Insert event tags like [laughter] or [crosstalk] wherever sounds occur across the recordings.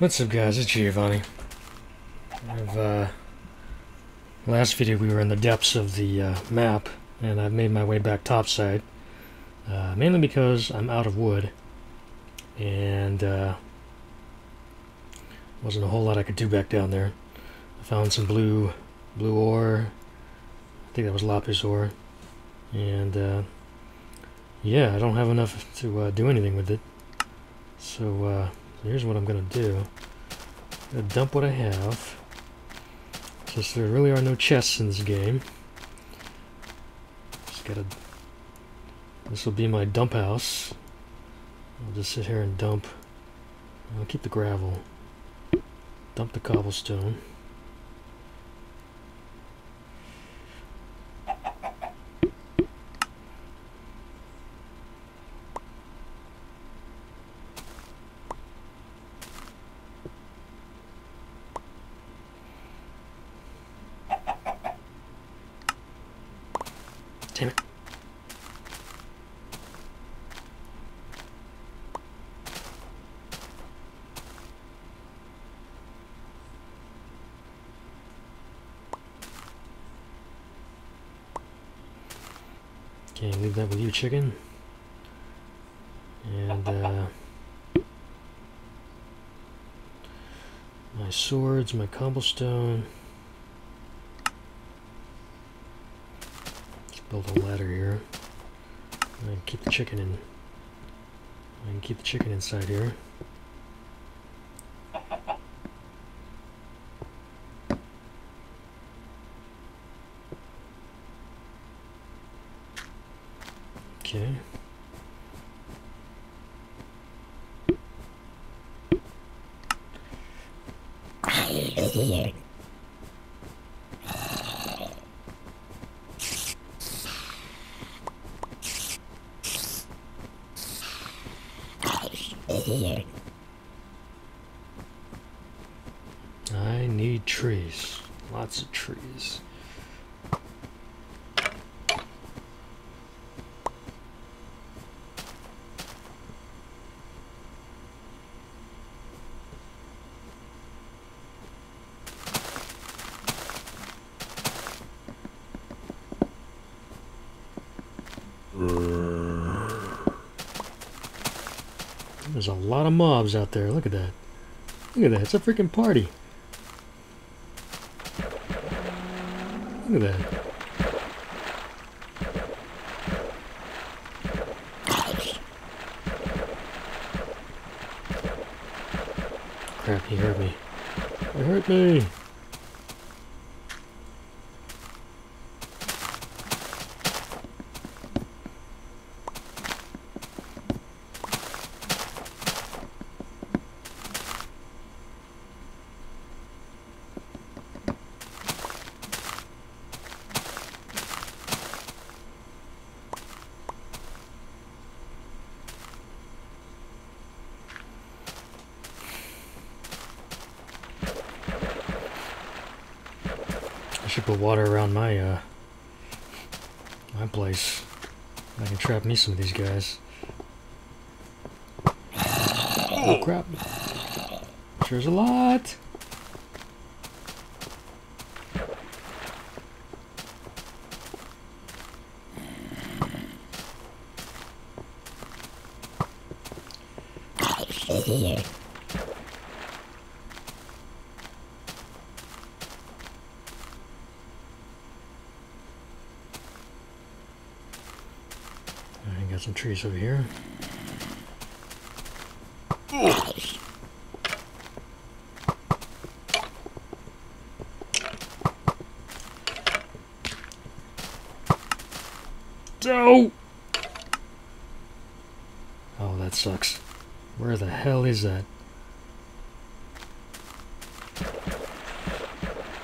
What's up guys, it's Giovanni. Uh, last video we were in the depths of the uh, map and I've made my way back topside. Uh, mainly because I'm out of wood and uh, wasn't a whole lot I could do back down there. I found some blue blue ore, I think that was lapis ore, and uh, yeah, I don't have enough to uh, do anything with it. So uh, here's what I'm gonna do. I'm gonna dump what I have. Since there really are no chests in this game. Just gotta this will be my dump house. I'll just sit here and dump. I'll keep the gravel. Dump the cobblestone. Damn it. Okay, leave that with you, chicken. And, uh... My swords, my cobblestone. Let's build a ladder here. And keep the chicken in. I can keep the chicken inside here. Okay. I need trees. Lots of trees. There's a lot of mobs out there. Look at that. Look at that. It's a freaking party. Look at that. Crap, he hurt me. He hurt me. Put water around my uh my place. I can trap me some of these guys. Oh crap. There's a lot. I got some trees over here. No! Oh, that sucks. Where the hell is that?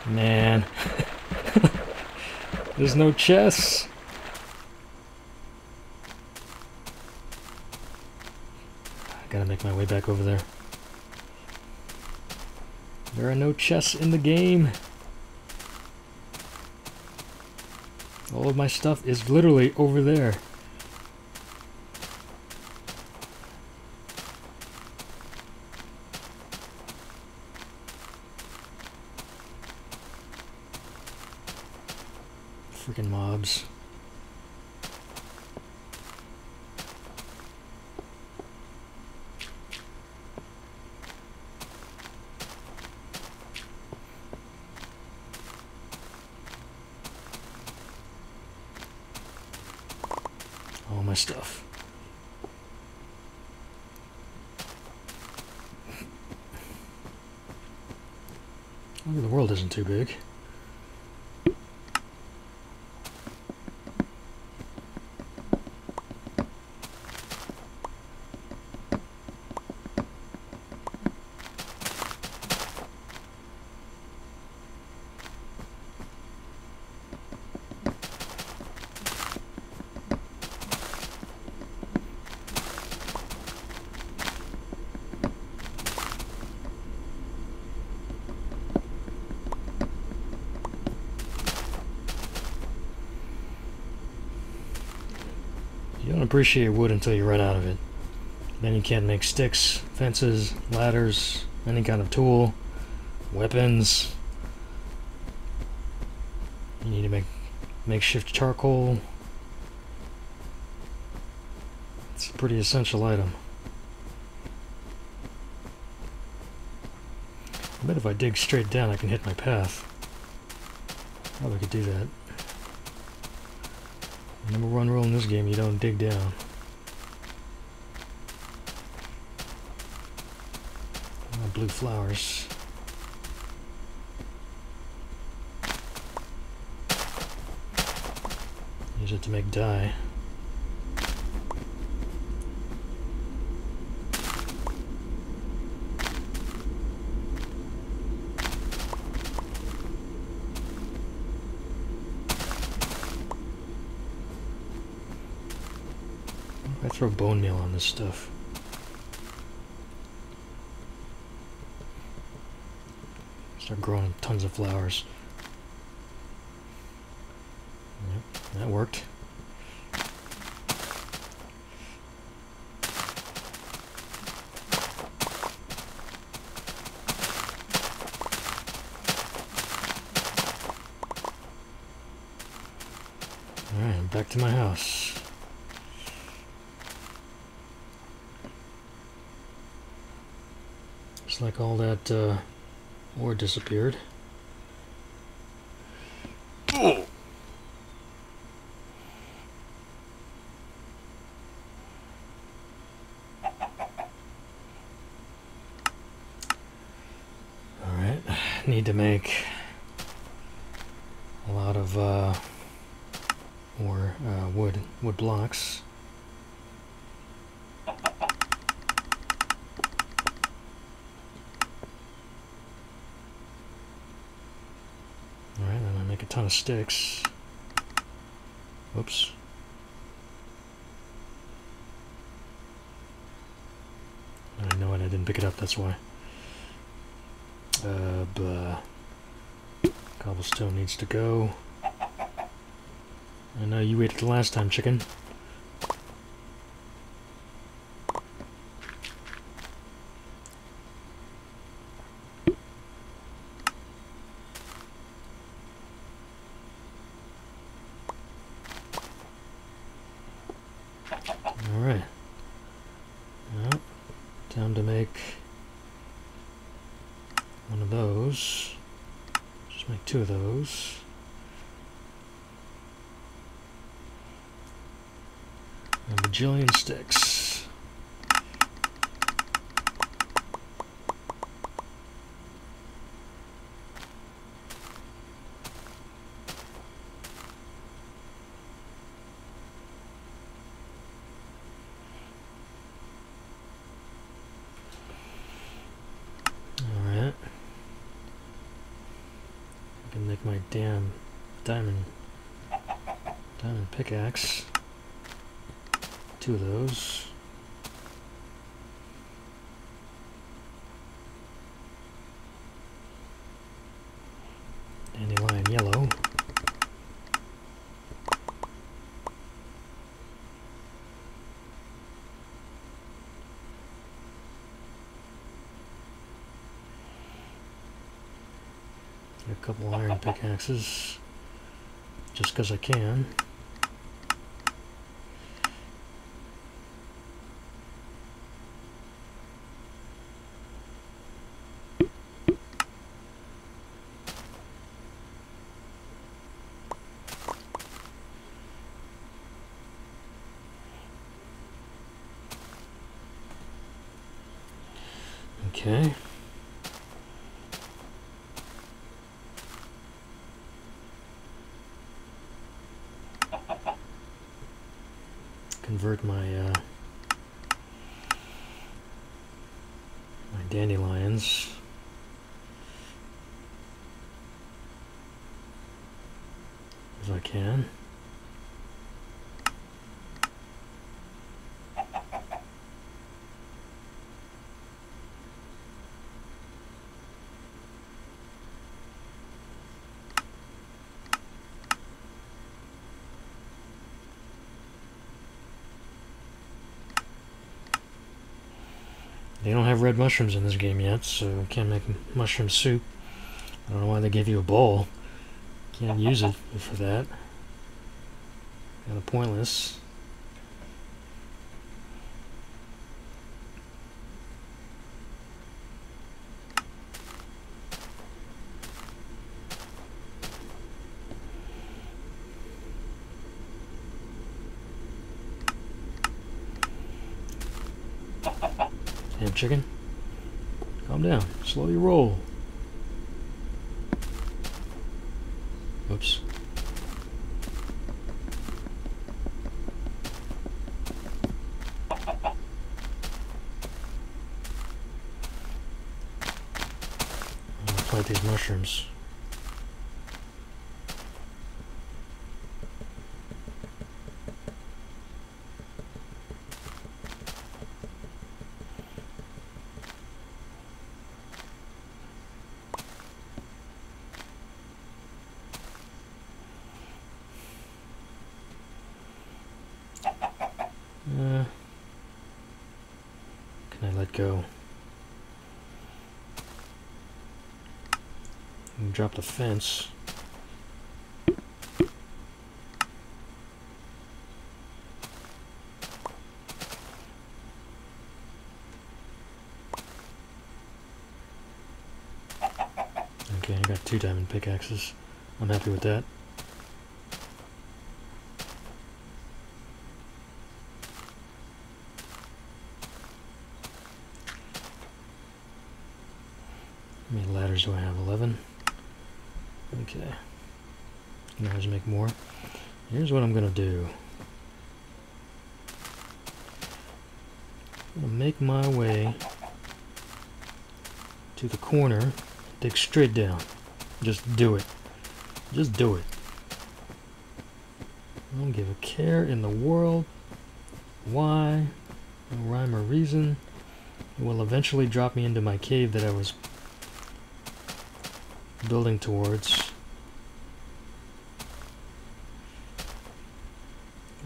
Man. [laughs] There's no chests. Gotta make my way back over there. There are no chests in the game. All of my stuff is literally over there. freaking mobs. My stuff. The world isn't too big. You don't appreciate wood until you run out of it. Then you can't make sticks, fences, ladders, any kind of tool, weapons. You need to make makeshift charcoal. It's a pretty essential item. I bet if I dig straight down I can hit my path. Oh, Probably could do that. Number one rule in this game, you don't dig down. Blue flowers. Use it to make dye. I throw bone meal on this stuff. Start growing tons of flowers. Yep, that worked. Alright, I'm back to my house. Looks like all that uh, ore disappeared. Alright, need to make a lot of uh, or uh, wood wood blocks. Alright, then I make a ton of sticks. Whoops. I know it, I didn't pick it up, that's why. Uh, cobblestone needs to go. I know you waited the last time, chicken. Alright. Well, time to make one of those. Just make two of those. A bajillion sticks. Alright. I can make my damn diamond diamond pickaxe. Two of those. Pickaxes. just because I can. Okay. Convert my uh, my dandelions. If I can. They don't have red mushrooms in this game yet, so can't make mushroom soup. I don't know why they gave you a bowl. Can't use it for that. Kind of pointless. Damn chicken. Calm down. Slowly roll. Oops. I'm gonna plant these mushrooms. Uh, can I let go? And drop the fence. Okay, I got two diamond pickaxes. I'm happy with that. I have? 11? Okay. Can always make more. Here's what I'm going to do. I'm going to make my way to the corner, dig straight down. Just do it. Just do it. I don't give a care in the world why, no rhyme or reason. It will eventually drop me into my cave that I was building towards.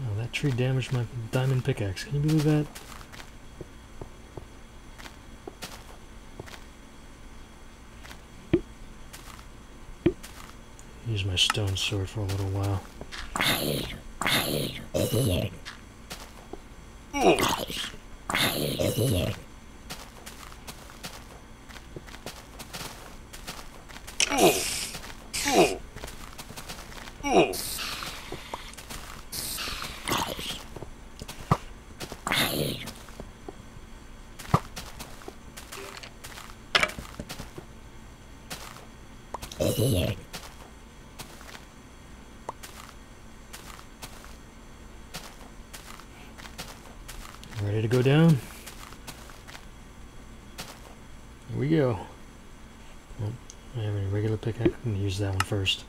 Oh, that tree damaged my diamond pickaxe. Can you believe that? Use my stone sword for a little while [laughs] to go down? Here we go. Oh, I have a regular pickaxe. I'm gonna use that one first.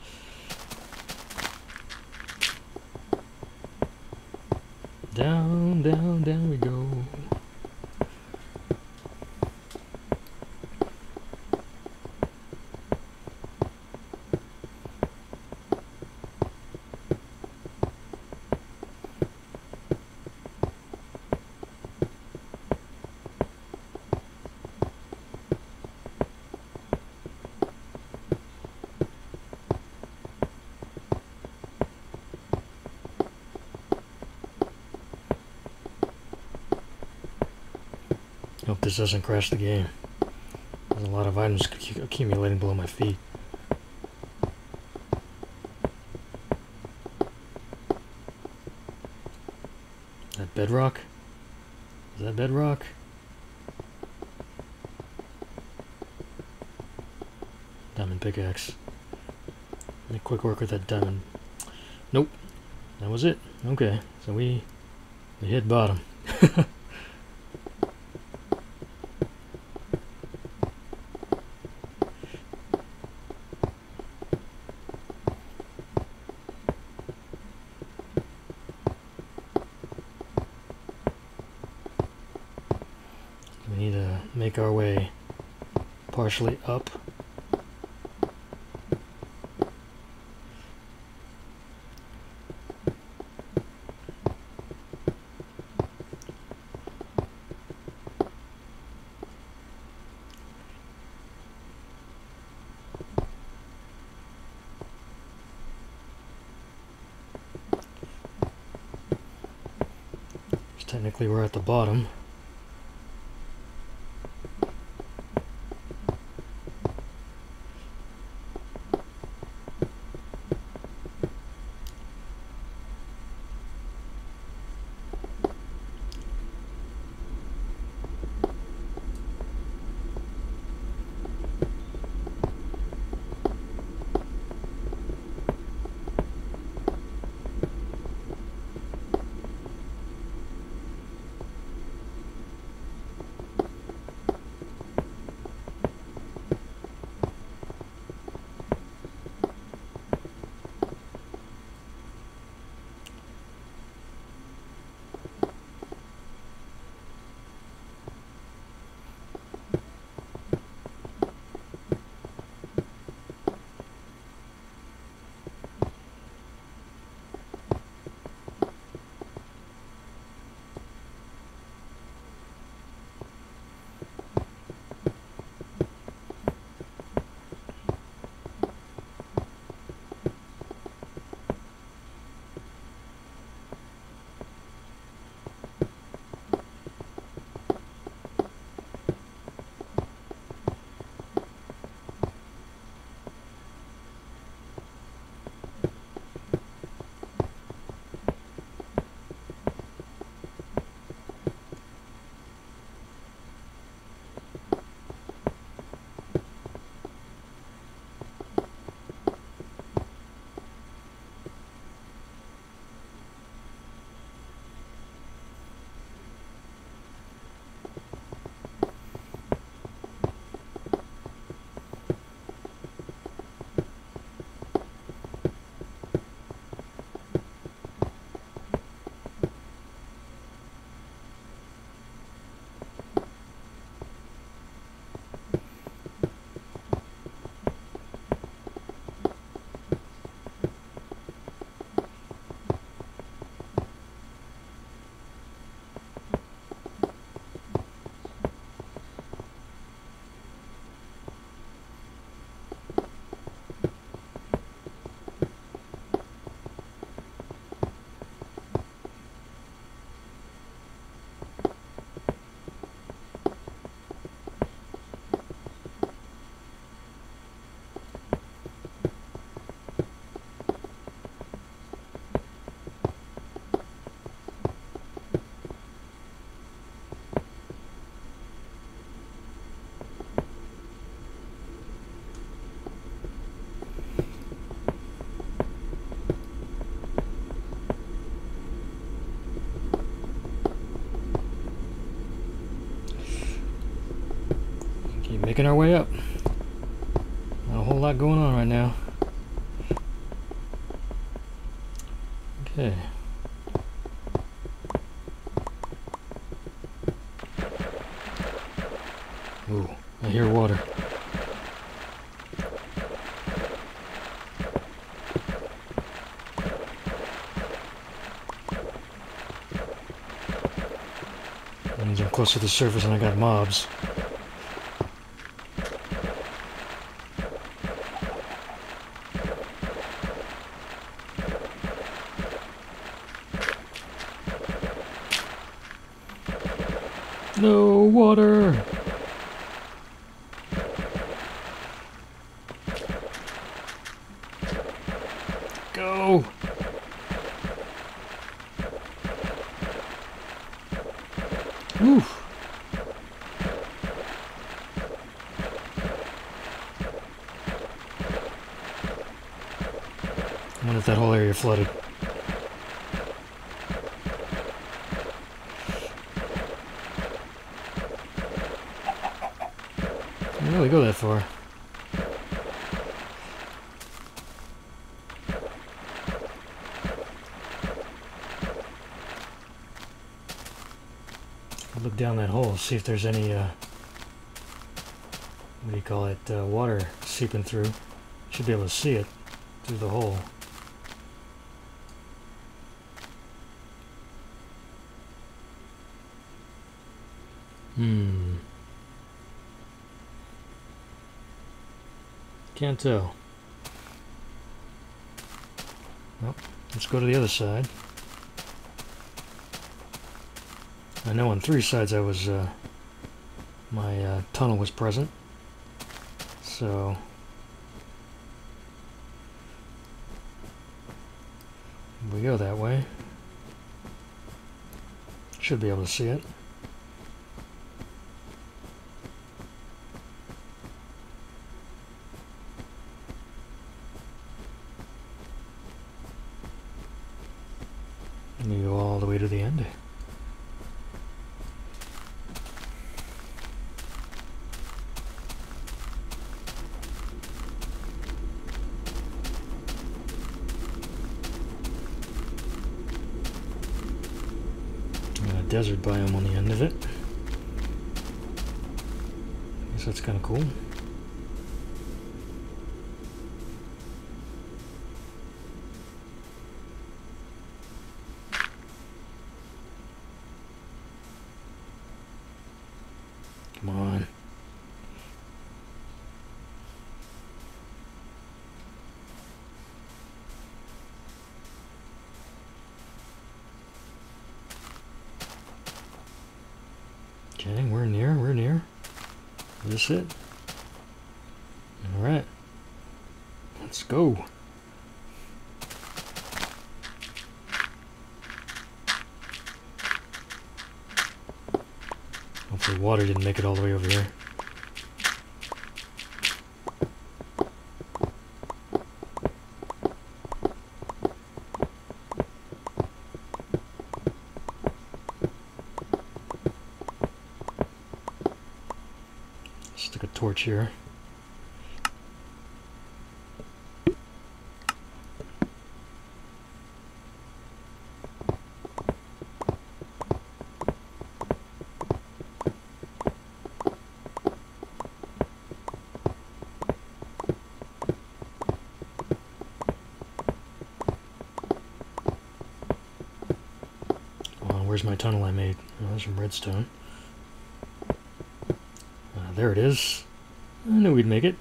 Down, down, down we go. This doesn't crash the game. There's a lot of items accumulating below my feet. That bedrock? Is that bedrock? Diamond pickaxe. Make quick work with that diamond. Nope. That was it. Okay, so we we hit bottom. [laughs] we need to make our way partially up Technically we're at the bottom. Making our way up. Not a whole lot going on right now. Okay. Ooh, I hear water. I'm close to the surface and I got mobs. No water! Go! Oof! I wonder if that whole area flooded. Didn't really go that far. Look down that hole, see if there's any, uh, what do you call it, uh, water seeping through. Should be able to see it through the hole. Hmm. Can't tell. Well, let's go to the other side. I know on three sides I was, uh, my uh, tunnel was present. So, we go that way. Should be able to see it. And we go all the way to the end. Got a desert biome on the end of it. Guess that's kind of cool. This it? Alright. Let's go. Hopefully water didn't make it all the way over here. Stick a here. Where's my tunnel I made? Oh, there's some redstone. Uh, there it is. I knew we'd make it.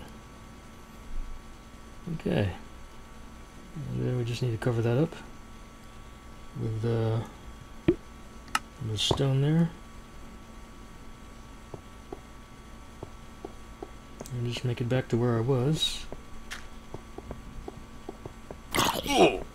Okay. And then we just need to cover that up with uh, the stone there. And just make it back to where I was. [laughs]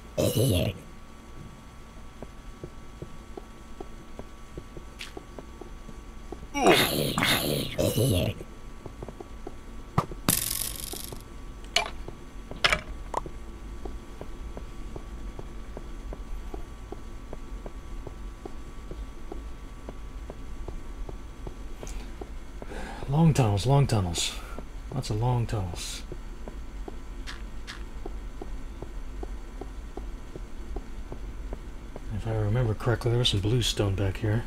Long tunnels, long tunnels. Lots of long tunnels. If I remember correctly, there was some blue stone back here.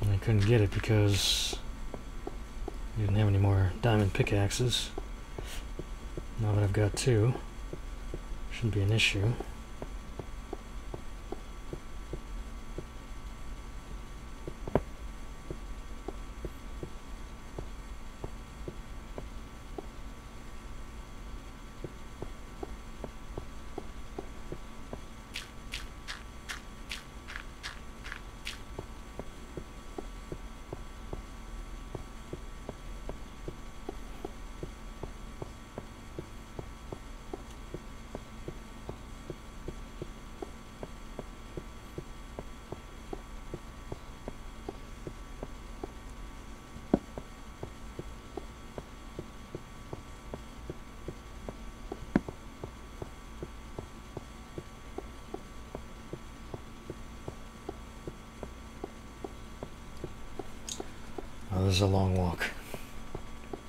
And I couldn't get it because I didn't have any more diamond pickaxes. Now that I've got two, shouldn't be an issue. Is a long walk.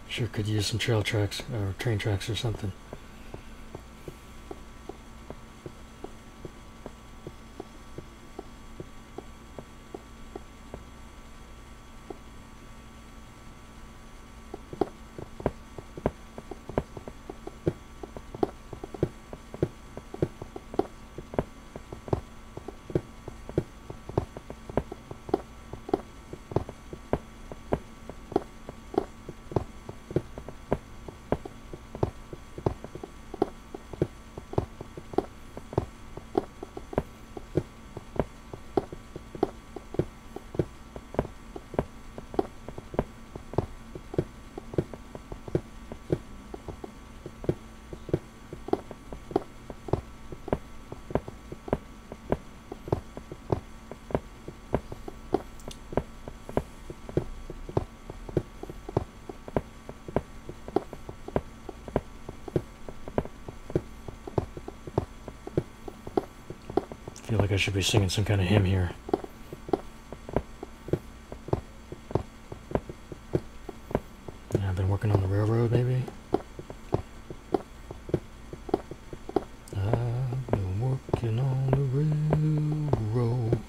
Sure could use some trail tracks or train tracks or something. Feel like I should be singing some kind of hymn here. I've been working on the railroad, maybe? I've been working on the railroad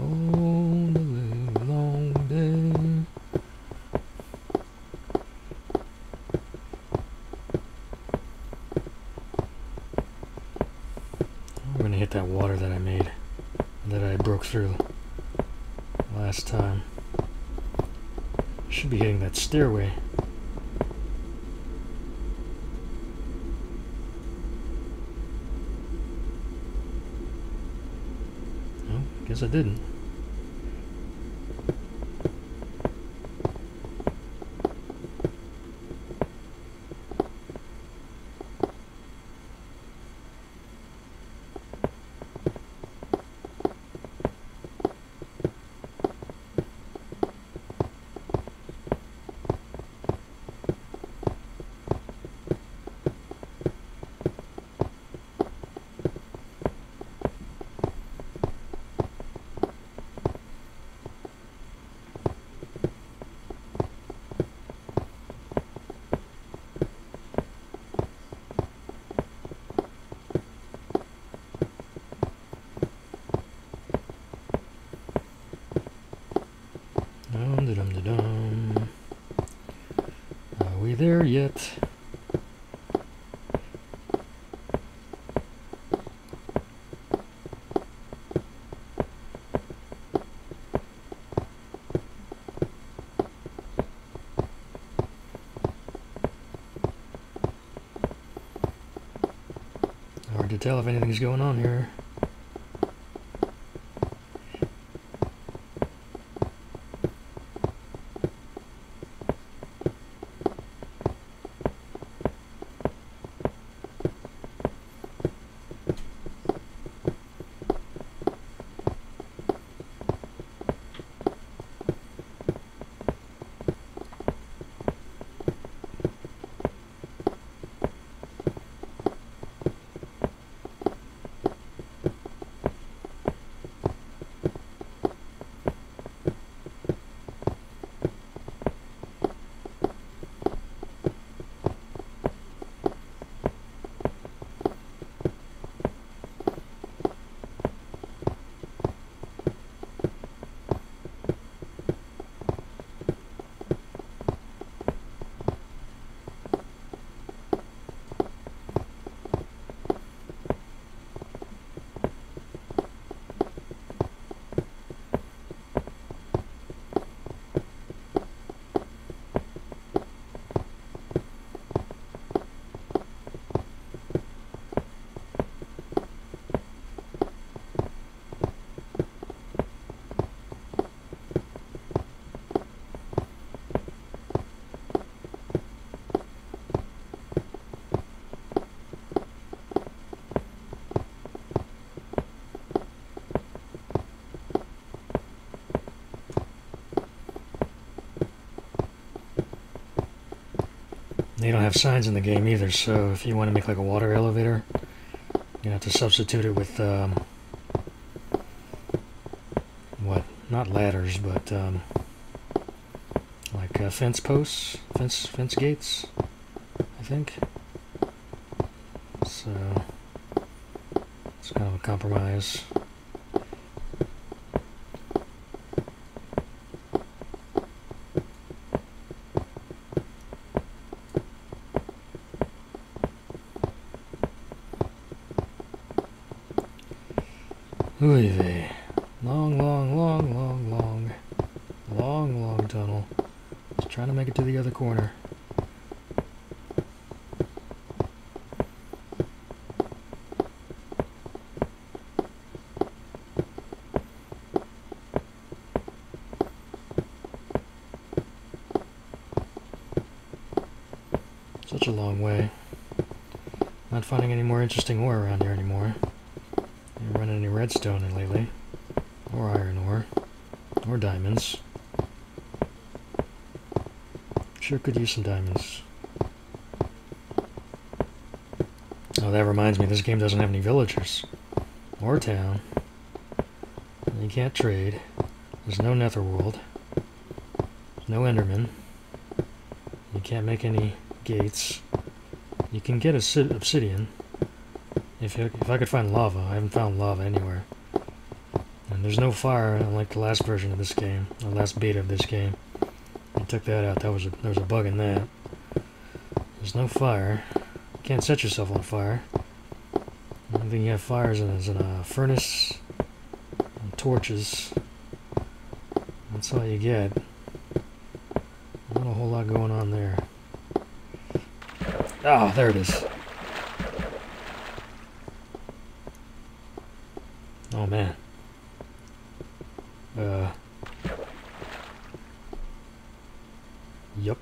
on a long day. I'm gonna hit that water that I made, that I broke through last time. Should be hitting that stairway. Oh, guess I didn't. There yet? Hard to tell if anything's going on here. They don't have signs in the game either, so if you want to make like a water elevator, you have to substitute it with um, what? Not ladders, but um, like uh, fence posts, fence fence gates, I think. So it's kind of a compromise. Oy vey. Long, long, long, long, long, long, long tunnel. Just trying to make it to the other corner. Such a long way. Not finding any more interesting ore around here anymore. Haven't run any redstone in lately. Or iron ore. Or diamonds. Sure could use some diamonds. Oh, that reminds me, this game doesn't have any villagers. Or town. You can't trade. There's no netherworld. No enderman. You can't make any gates. You can get a obsidian. If, you, if I could find lava, I haven't found lava anywhere. And there's no fire, unlike the last version of this game, the last beta of this game. I took that out. That was a, there was a bug in that. There's no fire. You can't set yourself on fire. The only thing you have fires in is in a furnace and torches. That's all you get. Not a whole lot going on there. Ah, oh, there it is. Oh man. Uh. Yup.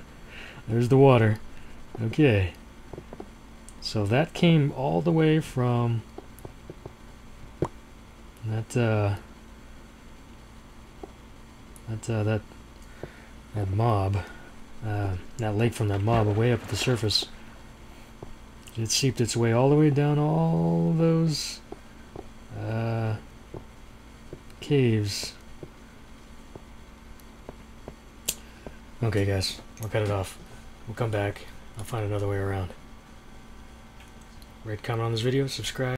[laughs] There's the water. Okay. So that came all the way from that uh that uh, that that mob uh, that lake from that mob way up at the surface it seeped its way all the way down all those uh, caves. Okay, guys, we'll cut it off. We'll come back. I'll find another way around. Rate, comment on this video, subscribe.